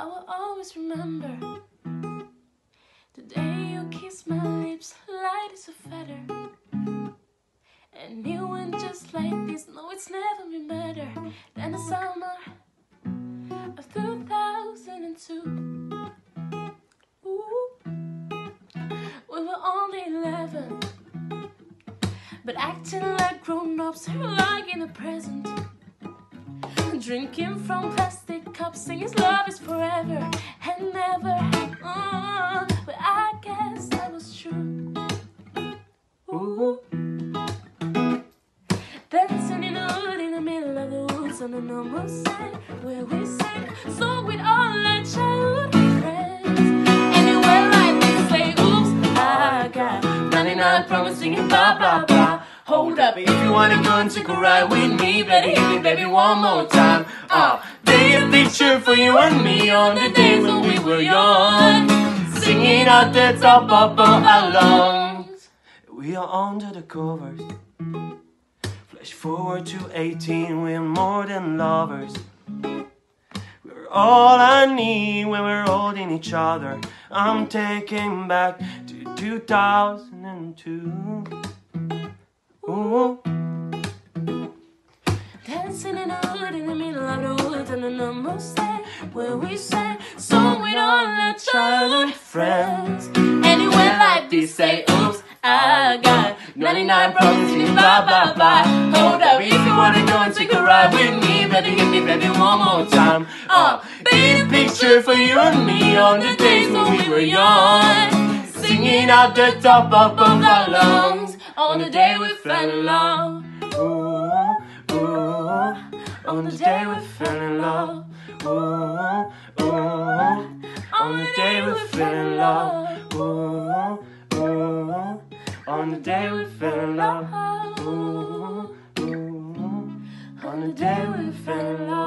I will always remember mm. the day you kissed my lips, light as a feather. And you went just like this. No, it's never been better than the summer of 2002. Ooh. We were only 11, but acting like grown ups, like in the present. Drinking from plastic cups, singing love is forever and never. Uh, but I guess that was true. Ooh. Dancing in the hood in the middle of the woods on the normal side where we sang song with all our childhood friends. Anywhere like this, say oops, I got 99 promise singing blah blah blah. Hold up, If you wanna go and take a ride with me, better hit me, baby, one more time. Uh, paint a picture for you and me on the days when we were young, singing at the top of our lungs. We are under the covers. Flash forward to 18, we're more than lovers. We're all I need when we're holding each other. I'm taking back to 2002. Ooh. Dancing in the hood in the middle of the woods on the normal side where we sang song with all our childhood friends. Anywhere like this, say oops, I got 99 problems blah blah blah. Hold up, If you wanna go and take a ride with me, better hit me, baby, one more time. Oh, Paint a picture for you and me on the days when we were young, singing at the top of both our lungs on the day we fell in love. Ooh, ooh, on the day we fell in love. Ooh, ooh, on the day we fell in love. Ooh, ooh, on the day we fell in love. Ooh, ooh, on the day we fell in love.